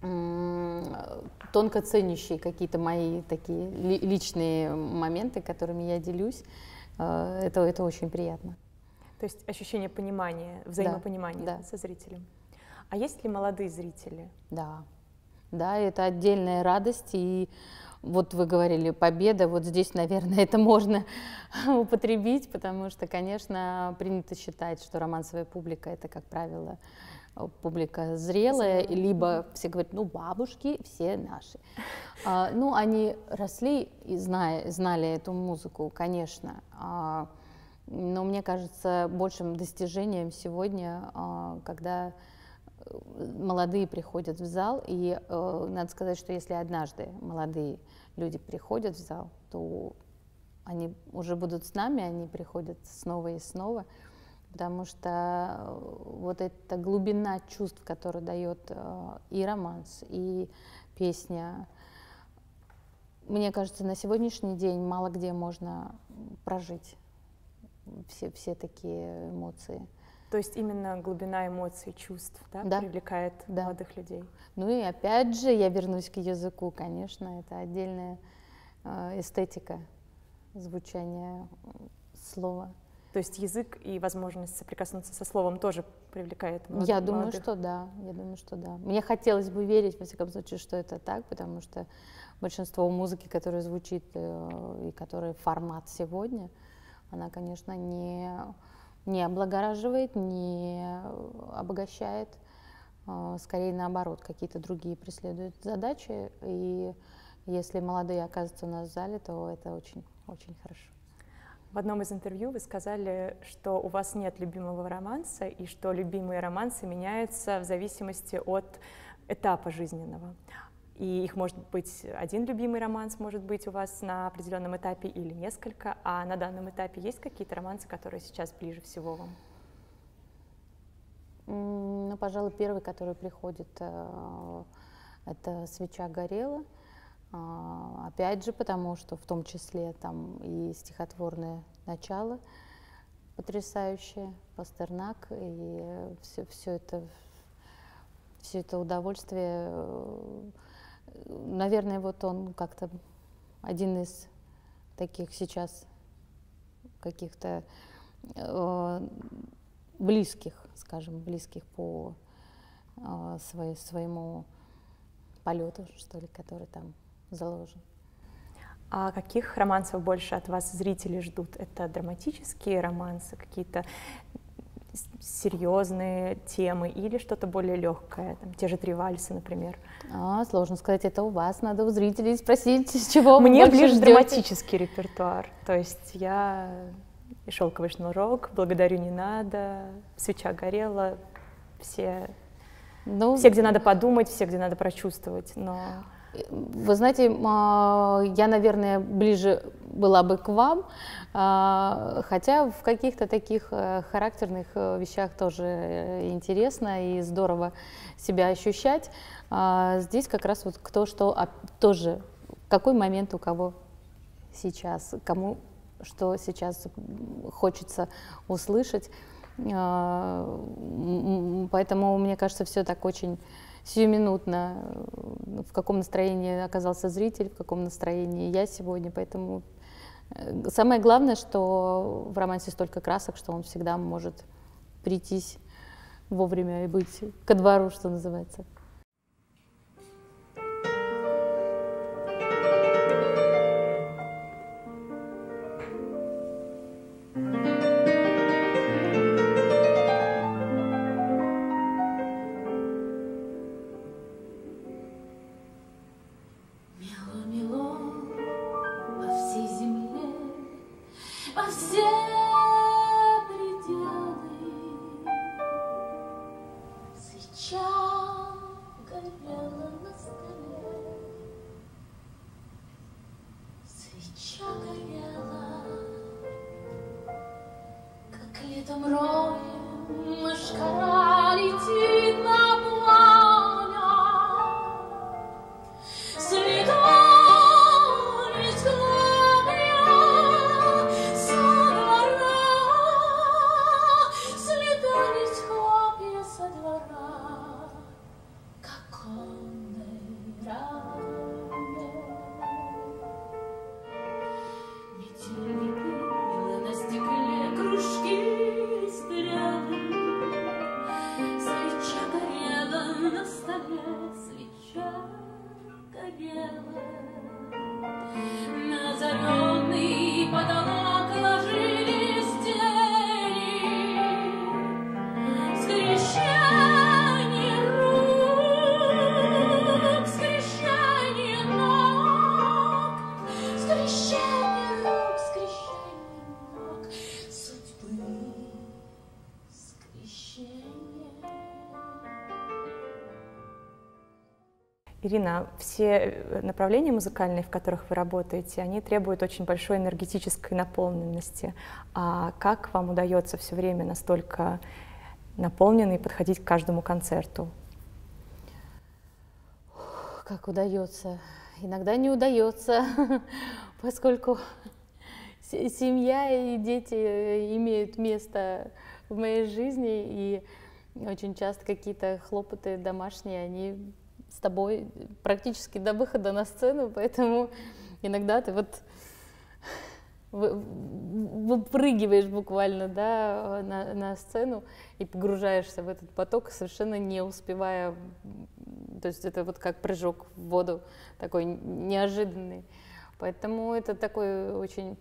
тонко ценящие какие-то мои такие личные моменты, которыми я делюсь. Э, это, это очень приятно. То есть ощущение понимания, взаимопонимания да, да. со зрителем. А есть ли молодые зрители? Да, да, это отдельная радость. И вот вы говорили, победа, вот здесь, наверное, это можно употребить, потому что, конечно, принято считать, что романсовая публика — это, как правило, публика зрелая, Зрелая. либо все говорят, ну, бабушки все наши. А, ну, они росли и зная, знали эту музыку, конечно. А, но мне кажется, большим достижением сегодня, а, когда э, молодые приходят в зал, и э, надо сказать, что если однажды молодые люди приходят в зал, то они уже будут с нами, они приходят снова и снова потому что э, вот эта глубина чувств, которую дает и романс, и песня, мне кажется, на сегодняшний день мало где можно прожить все, все такие эмоции. То есть именно глубина эмоций, чувств да, да. привлекает да. молодых людей. Ну и опять же, я вернусь к языку, конечно, это отдельная э, эстетика звучания слова. То есть язык и возможность соприкоснуться со словом тоже привлекает молодых? Я думаю, что да. Я думаю, что да. Мне хотелось бы верить, во всяком случае, что это так, потому что большинство музыки, которая звучит э, и которая формат сегодня, она, конечно, не, не облагораживает, не обогащает, э, скорее наоборот, какие-то другие преследуют задачи. И если молодые оказываются у нас в зале, то это очень, очень хорошо. В одном из интервью вы сказали, что у вас нет любимого романса и что любимые романсы меняются в зависимости от этапа жизненного. И их может быть один любимый романс, может быть у вас на определенном этапе или несколько, а на данном этапе есть какие-то романсы, которые сейчас ближе всего вам? Ну, пожалуй, первый, который приходит, э, это «Свеча горела», а, опять же, потому что в том числе там и стихотворное начало потрясающее, Пастернак, и все, все это все это удовольствие, наверное, вот он как-то один из таких сейчас каких-то э, близких, скажем, близких по э, своей, своему полету, что ли, который там заложен. А каких романсов больше от вас зрители ждут? Это драматические романсы, какие-то серьезные темы или что-то более легкое, там, те же три вальса, например? А, сложно сказать, это у вас, надо у зрителей спросить, чего Мне ближе ждете? драматический репертуар, то есть я и шелковый шнурок, благодарю не надо, свеча горела, все, ну, все, где надо подумать, все, где надо прочувствовать, но вы знаете, а, я, наверное, ближе была бы к вам, а, хотя в каких-то таких э, характерных э, вещах тоже э, интересно и здорово себя ощущать. А, здесь как раз вот кто что тоже, какой момент у кого сейчас, кому что сейчас хочется услышать. Поэтому, мне кажется, все так очень сиюминутно, э, в каком настроении оказался зритель, в каком настроении я сегодня. Поэтому э, самое главное, что в романсе столько красок, что он всегда может прийтись вовремя и быть ко двору, что называется. Мышкара все э, направления музыкальные, в которых вы работаете, они требуют очень большой энергетической наполненности. А как вам удается все время настолько наполненный подходить к каждому концерту? Как удается? Иногда не удается, поскольку семья и дети э, имеют место в моей жизни, и очень часто какие-то хлопоты домашние, они с тобой практически до выхода на сцену, поэтому иногда ты вот выпрыгиваешь буквально да, на, на сцену и погружаешься в этот поток, совершенно не успевая, то есть это вот как прыжок в воду, такой неожиданный. Поэтому это такой очень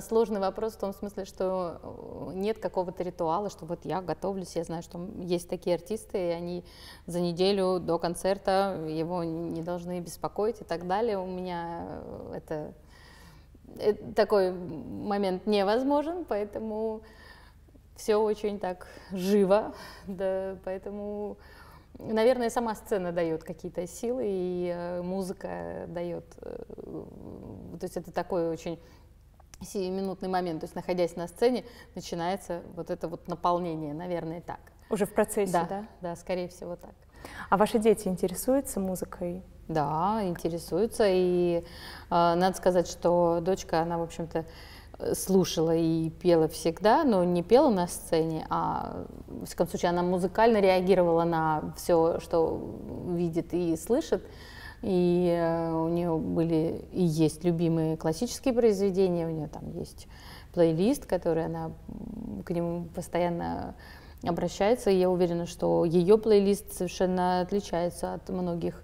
сложный вопрос в том смысле, что э, нет какого-то ритуала, что вот я готовлюсь, я знаю, что есть такие артисты, и они за неделю до концерта его не должны беспокоить и так далее. У меня э, это, это такой момент невозможен, поэтому все очень так живо, да, поэтому, наверное, сама сцена дает какие-то силы, и музыка дает, то есть это такой очень сиюминутный момент, то есть находясь на сцене, начинается вот это вот наполнение, наверное, так. Уже в процессе, да? Да, да скорее всего так. А ваши дети интересуются музыкой? Да, интересуются, и э, надо сказать, что дочка, она, в общем-то, слушала и пела всегда, но не пела на сцене, а, в всяком случае, она музыкально реагировала на все, что видит и слышит. И э, у нее были и есть любимые классические произведения, у нее там есть плейлист, который она к нему постоянно обращается. И я уверена, что ее плейлист совершенно отличается от многих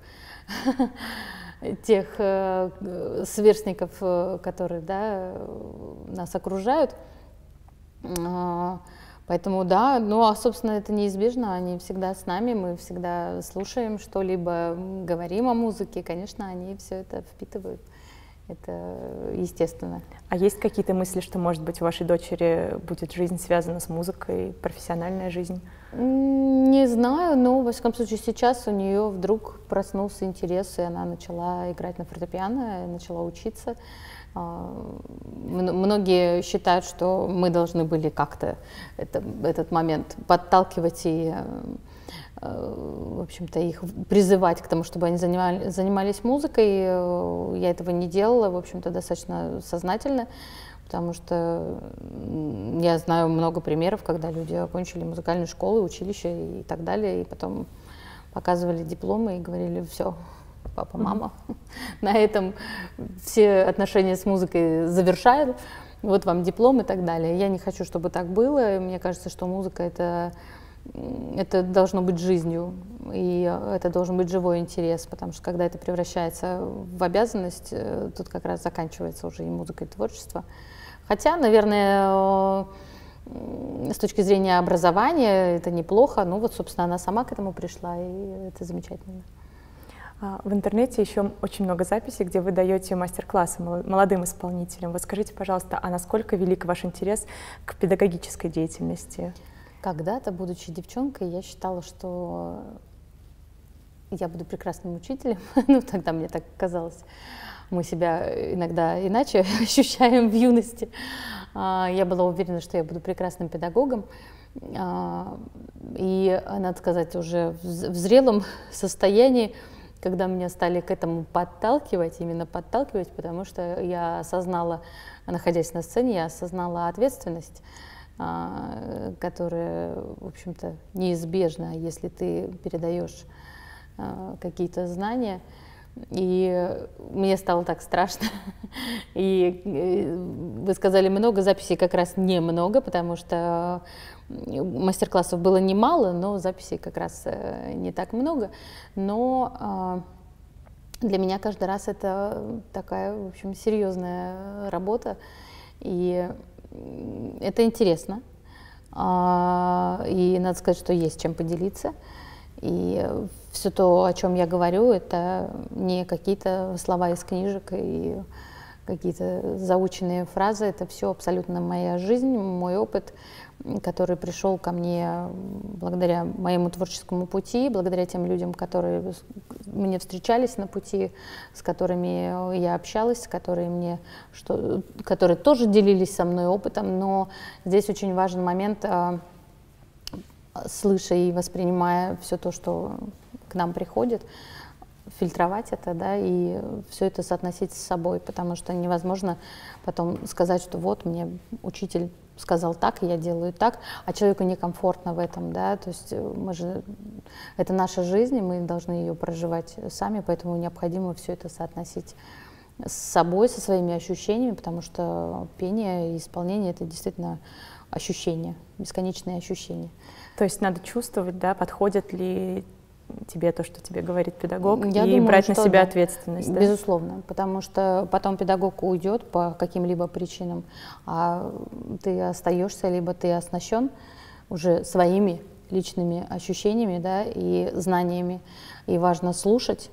тех э, сверстников, э, которые да, нас окружают. Поэтому да, ну а собственно это неизбежно, они всегда с нами, мы всегда слушаем что-либо, говорим о музыке, конечно, они все это впитывают. Это естественно. А есть какие-то мысли, что, может быть, у вашей дочери будет жизнь связана с музыкой, профессиональная жизнь? Не знаю, но, во всяком случае, сейчас у нее вдруг проснулся интерес, и она начала играть на фортепиано, начала учиться. А, многие считают, что мы должны были как-то это, этот момент подталкивать и, э, в общем-то, их призывать к тому, чтобы они занимали, занимались музыкой. Я этого не делала, в общем-то, достаточно сознательно, потому что я знаю много примеров, когда люди окончили музыкальную школу, училище и так далее, и потом показывали дипломы и говорили, все, папа, мама. На этом все отношения с музыкой завершают. Вот вам диплом и так далее. Я не хочу, чтобы так было. Мне кажется, что музыка это это должно быть жизнью, и это должен быть живой интерес, потому что когда это превращается в обязанность, э, тут как раз заканчивается уже и музыка, и творчество. Хотя, наверное, с точки зрения образования это неплохо, ну вот, собственно, она сама к этому пришла, и это замечательно. А, в интернете еще очень много записей, где вы даете мастер-классы молодым исполнителям. Вот скажите, пожалуйста, а насколько велик ваш интерес к педагогической деятельности? Когда-то, будучи девчонкой, я считала, что я буду прекрасным учителем. ну, тогда мне так казалось. Мы себя иногда иначе ощущаем в юности. А, я была уверена, что я буду прекрасным педагогом. А, и, надо сказать, уже в зрелом состоянии когда меня стали к этому подталкивать, именно подталкивать, потому что я осознала, находясь на сцене, я осознала ответственность, а, которая, в общем-то, неизбежна, если ты передаешь а, какие-то знания. И мне стало так страшно. И э, вы сказали много, записей как раз немного, потому что мастер-классов было немало, но записей как раз э, не так много. Но а, для меня каждый раз это такая, в общем, серьезная работа. И это интересно. А, и надо сказать, что есть чем поделиться. И все то, о чем я говорю, это не какие-то слова из книжек и какие-то заученные фразы, это все абсолютно моя жизнь, мой опыт, который пришел ко мне благодаря моему творческому пути, благодаря тем людям, которые мне встречались на пути, с которыми я общалась, с которыми мне, что, которые тоже делились со мной опытом, но здесь очень важный момент, а, слыша и воспринимая все то, что к нам приходит, фильтровать это, да, и все это соотносить с собой, потому что невозможно потом сказать, что вот мне учитель сказал так, и я делаю так, а человеку некомфортно в этом, да, то есть э, мы же, это наша жизнь, и мы должны ее проживать сами, поэтому необходимо все это соотносить с собой, со своими ощущениями, потому что пение и исполнение — это действительно ощущения, бесконечные ощущения. То есть надо чувствовать, да, подходят ли тебе то, что тебе говорит педагог, Я и думаю, брать на себя да. ответственность. Да? Безусловно, потому что потом педагог уйдет по каким-либо причинам, а ты остаешься, либо ты оснащен уже своими личными ощущениями да, и знаниями. И важно слушать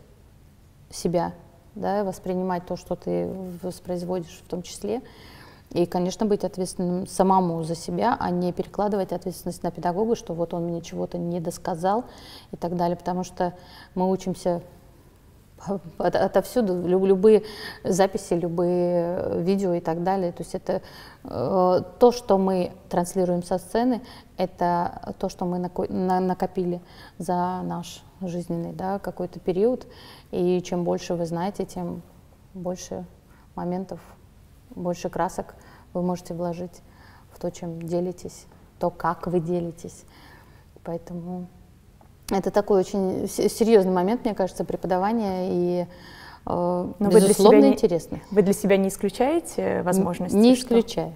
себя, да, воспринимать то, что ты воспроизводишь в том числе, и, конечно, быть ответственным самому за себя, а не перекладывать ответственность на педагога, что вот он мне чего-то не досказал и так далее, потому что мы учимся от, отовсюду, любые записи, любые видео и так далее. То есть это э, то, что мы транслируем со сцены, это то, что мы накопили за наш жизненный да, какой-то период. И чем больше вы знаете, тем больше моментов больше красок вы можете вложить в то, чем делитесь, то, как вы делитесь. Поэтому это такой очень серьезный момент, мне кажется, преподавания и э, Но безусловно вы для себя интересно. Не, вы для себя не исключаете возможности? Не исключаю.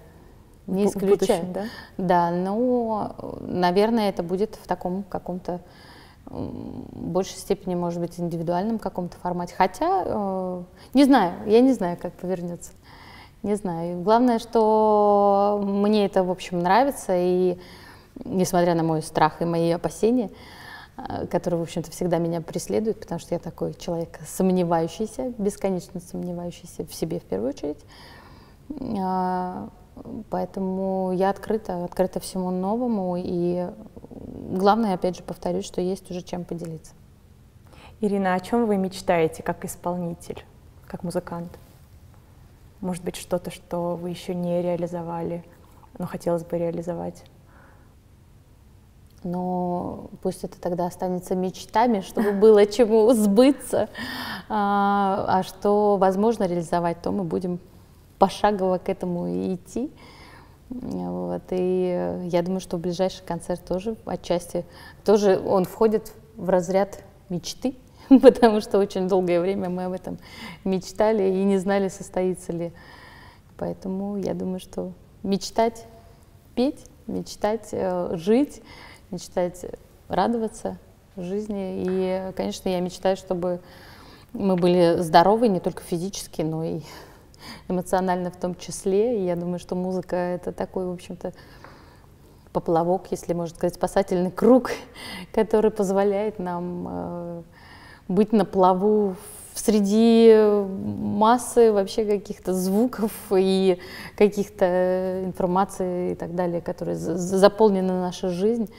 Не исключаю. Будущем, да? Да, но, наверное, это будет в таком каком-то в большей степени, может быть, индивидуальном каком-то формате. Хотя, э, не знаю, я не знаю, как повернется. Не знаю. Главное, что мне это, в общем, нравится, и несмотря на мой страх и мои опасения, э, которые, в общем-то, всегда меня преследуют, потому что я такой человек сомневающийся, бесконечно сомневающийся в себе в первую очередь. А, поэтому я открыта, открыта всему новому, и главное, опять же, повторюсь, что есть уже чем поделиться. Ирина, о чем вы мечтаете как исполнитель, как музыкант? Может быть, что-то, что вы еще не реализовали, но хотелось бы реализовать? Но пусть это тогда останется мечтами, чтобы было чему сбыться. А, а что возможно реализовать, то мы будем пошагово к этому и идти. Вот. И я думаю, что ближайший концерт тоже отчасти, тоже он входит в разряд мечты. потому что очень долгое время мы об этом мечтали и не знали, состоится ли. Поэтому я думаю, что мечтать, петь, мечтать, э, жить, мечтать радоваться жизни. И, конечно, я мечтаю, чтобы мы были здоровы не только физически, но и эмоционально в том числе. И я думаю, что музыка — это такой, в общем-то, поплавок, если можно сказать, спасательный круг, который позволяет нам э, быть на плаву среди массы вообще каких-то звуков и каких-то информации и так далее, которые заполнена наша жизнь,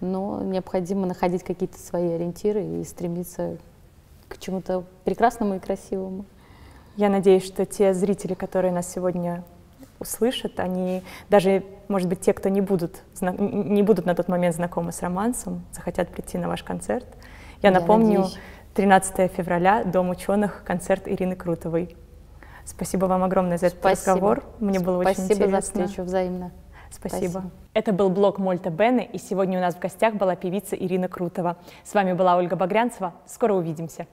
но необходимо находить какие-то свои ориентиры и стремиться к чему-то прекрасному и красивому. Я надеюсь, что те зрители, которые нас сегодня услышат, они даже, может быть, те, кто не будут, не будут на тот момент знакомы с романсом, захотят прийти на ваш концерт. Я, Я напомню, надеюсь 13 февраля, Дом ученых, концерт Ирины Крутовой. Спасибо вам огромное за этот Спасибо. разговор. Мне было Спасибо очень интересно. Спасибо за встречу, взаимно. Спасибо. Спасибо. Это был блог Мольта Бены, и сегодня у нас в гостях была певица Ирина Крутова. С вами была Ольга Багрянцева. Скоро увидимся.